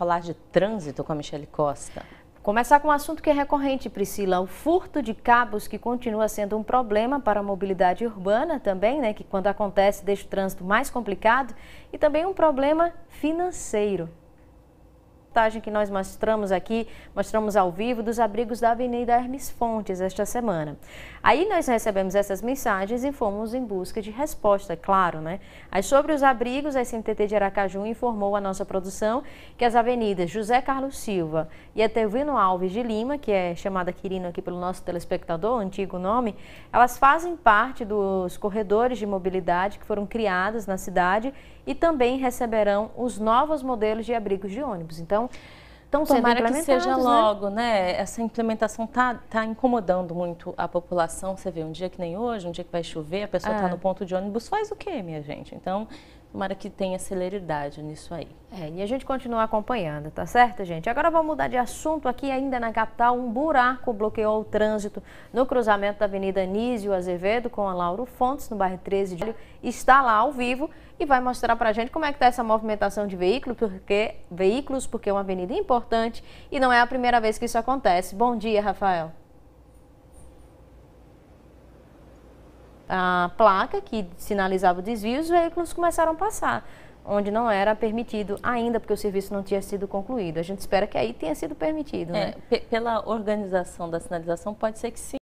falar de trânsito com a Michele Costa. Começar com um assunto que é recorrente, Priscila, o furto de cabos que continua sendo um problema para a mobilidade urbana também, né, que quando acontece deixa o trânsito mais complicado. E também um problema financeiro reportagem que nós mostramos aqui, mostramos ao vivo dos abrigos da Avenida Hermes Fontes esta semana. Aí nós recebemos essas mensagens e fomos em busca de resposta, claro, né? Aí sobre os abrigos, a SMTT de Aracaju informou a nossa produção que as avenidas José Carlos Silva e Etelvino Alves de Lima, que é chamada Quirino aqui pelo nosso telespectador, antigo nome, elas fazem parte dos corredores de mobilidade que foram criados na cidade e também receberão os novos modelos de abrigos de ônibus. Então, estão sendo Tomara que seja né? logo, né? Essa implementação está tá incomodando muito a população. Você vê, um dia que nem hoje, um dia que vai chover, a pessoa está é. no ponto de ônibus, faz o quê, minha gente? Então, tomara que tenha celeridade nisso aí. É, e a gente continua acompanhando, tá certo, gente? Agora vamos mudar de assunto aqui ainda na capital. Um buraco bloqueou o trânsito no cruzamento da Avenida Nísio Azevedo com a Lauro Fontes, no bairro 13 de julho. Está lá ao vivo e vai mostrar pra gente como é que está essa movimentação de veículos, porque, veículos, porque é uma avenida importante e não é a primeira vez que isso acontece. Bom dia, Rafael. A placa que sinalizava o desvio, os veículos começaram a passar, onde não era permitido ainda, porque o serviço não tinha sido concluído. A gente espera que aí tenha sido permitido, é, né? Pela organização da sinalização, pode ser que sim.